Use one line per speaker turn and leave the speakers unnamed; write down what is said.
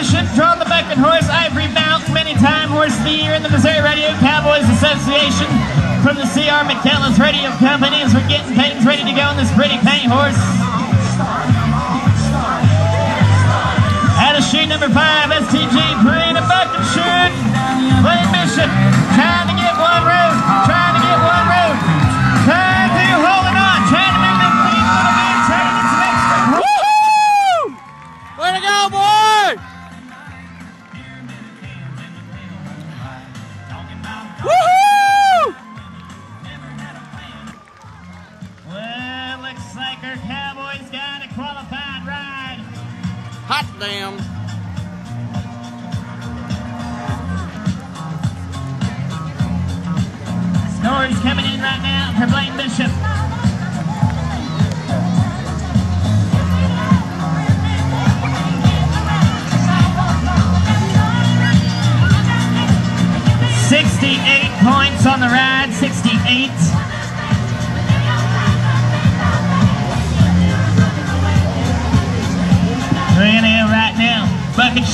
tradition from the Bucking Horse Ivory Mountain, many-time horse of the year in the Missouri Rodeo Cowboys Association from the C.R. McKellips Rodeo Company as we're getting things ready to go on this pretty paint horse. Out of chute number five, like our Cowboys got a qualified ride.
Hot damn.
Snorri's coming in right now for Blaine Bishop. Sixty-eight points on the ride. Right now. Bucket shoot.